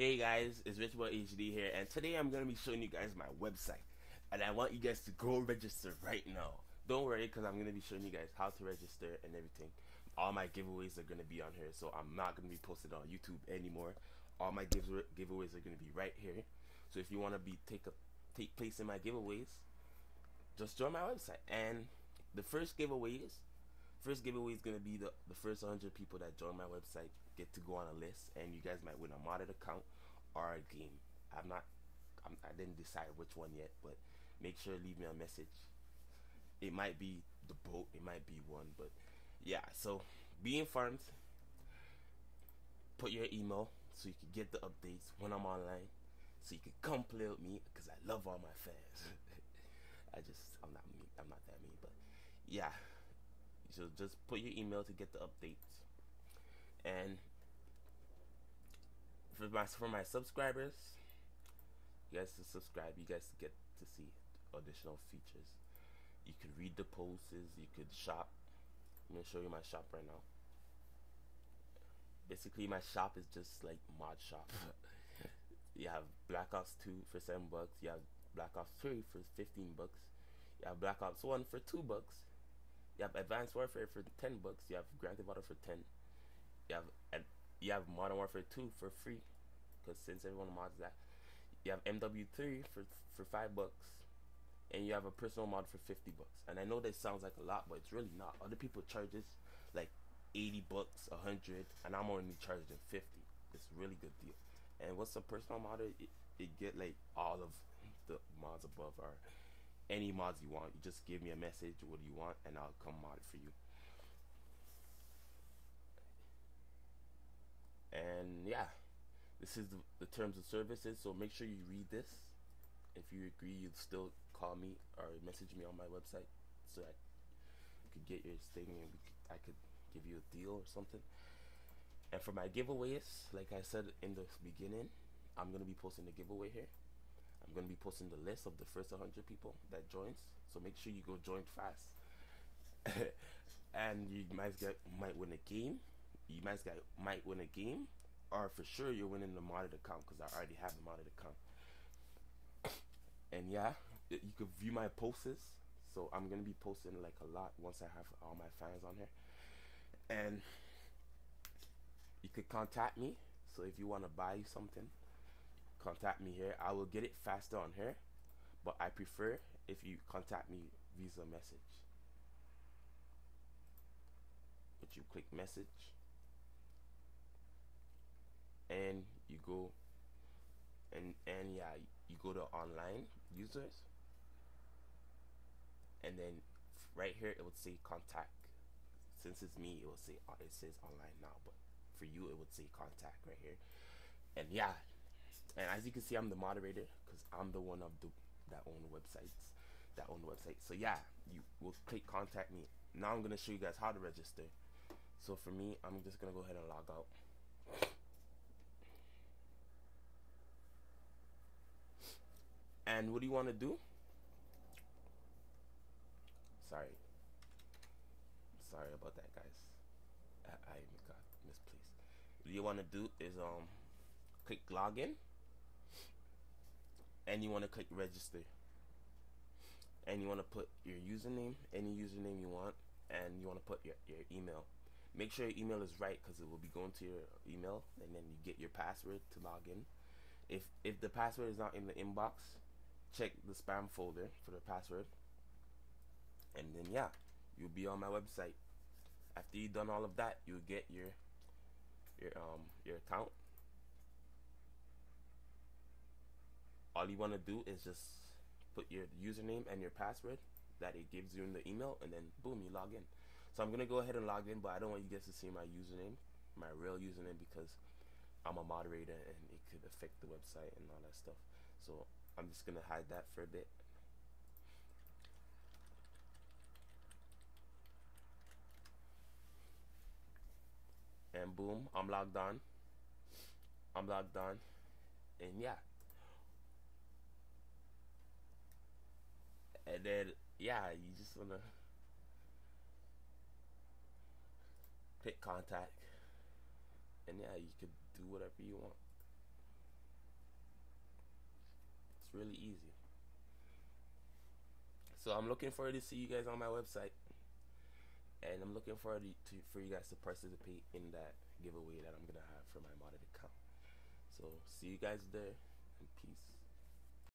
Hey guys, it's Rich Boy HD here, and today I'm gonna be showing you guys my website, and I want you guys to go register right now. Don't worry, because I'm gonna be showing you guys how to register and everything. All my giveaways are gonna be on here, so I'm not gonna be posted on YouTube anymore. All my give giveaways are gonna be right here. So if you wanna be take a take place in my giveaways, just join my website. And the first giveaways First giveaway is gonna be the the first 100 people that join my website get to go on a list, and you guys might win a modded account or a game. I'm not, I'm, I did not decide which one yet, but make sure leave me a message. It might be the boat, it might be one, but yeah. So be informed. Put your email so you can get the updates when I'm online, so you can come play with me because I love all my fans. I just I'm not mean, I'm not that mean, but yeah. So just put your email to get the updates. And my for my subscribers, you guys to subscribe, you guys get to see additional features. You could read the posts, you could shop. I'm gonna show you my shop right now. Basically my shop is just like mod shop. you have Black Ops 2 for seven bucks, you have Black Ops 3 for fifteen bucks, you have Black Ops 1 for two bucks, you have Advanced Warfare for ten bucks. You have Grand Theft Auto for ten. You have you have Modern Warfare two for free, because since everyone mods that. You have MW3 for for five bucks, and you have a personal mod for fifty bucks. And I know that sounds like a lot, but it's really not. Other people charges like eighty bucks, a hundred, and I'm only charging fifty. It's really good deal. And what's a personal mod? It, it get like all of the mods above are any mods you want. You just give me a message, what do you want, and I'll come mod it for you. And this is the, the terms of services, so make sure you read this. If you agree, you still call me or message me on my website so I could get your thing and could, I could give you a deal or something. And for my giveaways, like I said in the beginning, I'm gonna be posting the giveaway here. I'm going to be posting the list of the first 100 people that joins. So make sure you go join fast. and you might get might win a game. You might get might win a game, or for sure you're winning the modded account because I already have the modded account. And yeah, you can view my posts. So I'm gonna be posting like a lot once I have all my fans on here. And you could contact me. So if you want to buy something, contact me here. I will get it faster on here, but I prefer if you contact me via message. But you click message and you go and and yeah you go to online users and then right here it would say contact since it's me it will say uh, it says online now but for you it would say contact right here and yeah and as you can see, I'm the moderator because I'm the one of the that own websites, that own website. So yeah, you will click contact me. Now I'm gonna show you guys how to register. So for me, I'm just gonna go ahead and log out. And what do you want to do? Sorry. Sorry about that, guys. I, I got misplaced. What you want to do is um click login and you want to click register and you want to put your username any username you want and you want to put your, your email make sure your email is right because it will be going to your email and then you get your password to log in if if the password is not in the inbox check the spam folder for the password. And then yeah you'll be on my website. After you've done all of that you'll get your your um your account. All you want to do is just put your username and your password that it gives you in the email and then boom you log in. So I'm gonna go ahead and log in but I don't want you guys to see my username my real username because I'm a moderator and it could affect the website and all that stuff. So I'm just gonna hide that for a bit. And boom I'm logged on. I'm logged on. And yeah. And then yeah, you just wanna pick contact, and yeah, you could do whatever you want. Really easy. So I'm looking forward to see you guys on my website, and I'm looking forward to, to for you guys to participate in that giveaway that I'm gonna have for my modded account. So see you guys there, and peace.